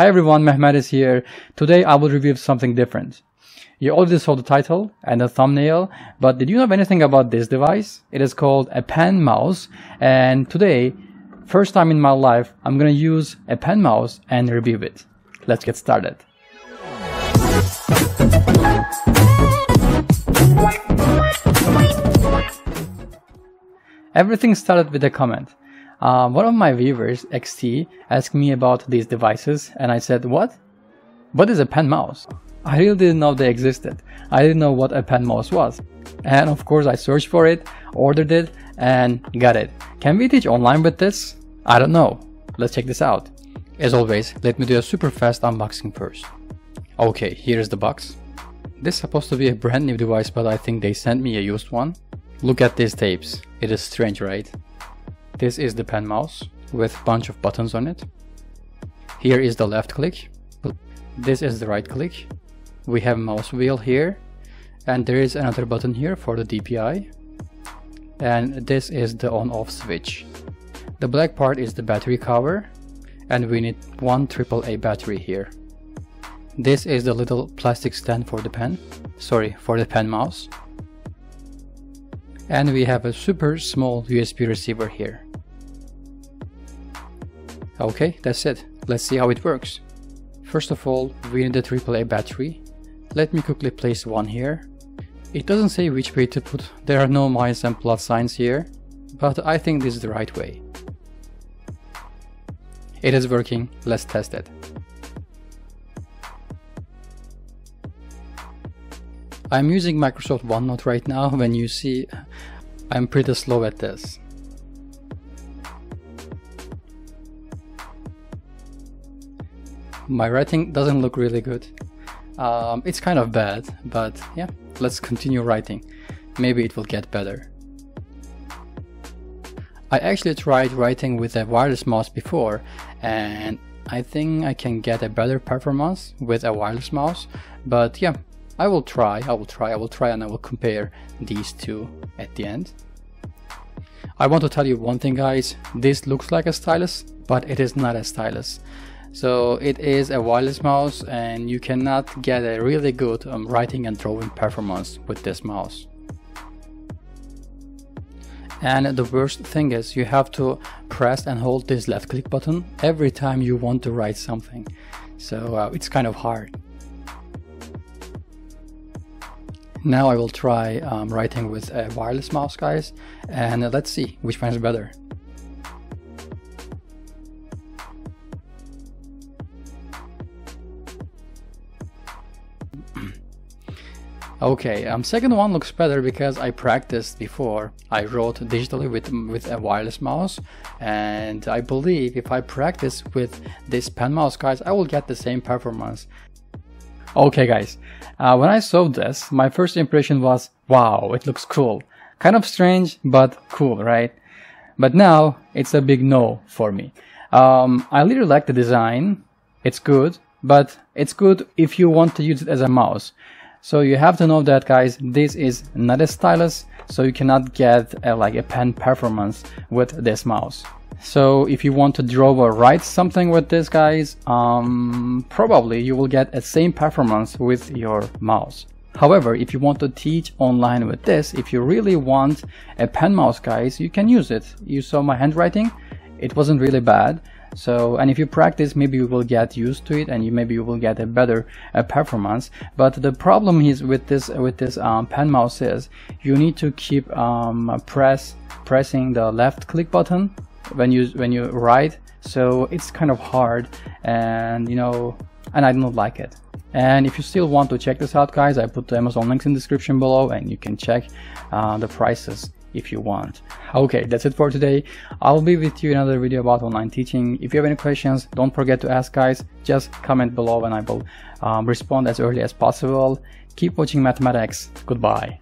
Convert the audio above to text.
Hi everyone, Mehmet is here. Today I will review something different. You already saw the title and the thumbnail, but did you know anything about this device? It is called a pen mouse and today, first time in my life, I'm gonna use a pen mouse and review it. Let's get started. Everything started with a comment. Uh, one of my viewers, XT, asked me about these devices and I said, what? What is a pen mouse? I really didn't know they existed. I didn't know what a pen mouse was. And of course I searched for it, ordered it, and got it. Can we teach online with this? I don't know. Let's check this out. As always, let me do a super fast unboxing first. Okay, here's the box. This is supposed to be a brand new device, but I think they sent me a used one. Look at these tapes. It is strange, right? This is the pen mouse with bunch of buttons on it. Here is the left click. This is the right click. We have mouse wheel here and there is another button here for the DPI. And this is the on off switch. The black part is the battery cover and we need one AAA battery here. This is the little plastic stand for the pen, sorry, for the pen mouse. And we have a super small USB receiver here. Okay, that's it. Let's see how it works. First of all, we need a AAA battery. Let me quickly place one here. It doesn't say which way to put, there are no minus and plus signs here, but I think this is the right way. It is working, let's test it. I'm using Microsoft OneNote right now when you see I'm pretty slow at this. My writing doesn't look really good. Um, it's kind of bad, but yeah, let's continue writing. Maybe it will get better. I actually tried writing with a wireless mouse before and I think I can get a better performance with a wireless mouse, but yeah, I will try, I will try, I will try and I will compare these two at the end. I want to tell you one thing guys, this looks like a stylus, but it is not a stylus so it is a wireless mouse and you cannot get a really good um, writing and drawing performance with this mouse. And the worst thing is you have to press and hold this left click button every time you want to write something. So uh, it's kind of hard. Now I will try um, writing with a wireless mouse guys and uh, let's see which one is better Okay, um, second one looks better because I practiced before. I wrote digitally with, with a wireless mouse and I believe if I practice with this pen mouse guys, I will get the same performance. Okay guys, uh, when I saw this, my first impression was, wow, it looks cool. Kind of strange, but cool, right? But now, it's a big no for me. Um, I really like the design, it's good, but it's good if you want to use it as a mouse. So you have to know that guys, this is not a stylus, so you cannot get a, like a pen performance with this mouse. So if you want to draw or write something with this guys, um, probably you will get a same performance with your mouse. However, if you want to teach online with this, if you really want a pen mouse guys, you can use it. You saw my handwriting, it wasn't really bad so and if you practice maybe you will get used to it and you maybe you will get a better uh, performance. But the problem is with this with this um, pen mouse is you need to keep um, press pressing the left click button when you when you write. So it's kind of hard and you know and I don't like it. And if you still want to check this out guys I put the Amazon links in the description below and you can check uh, the prices if you want. Okay, that's it for today. I'll be with you in another video about online teaching. If you have any questions, don't forget to ask guys. Just comment below and I will um, respond as early as possible. Keep watching MathMathX. Goodbye.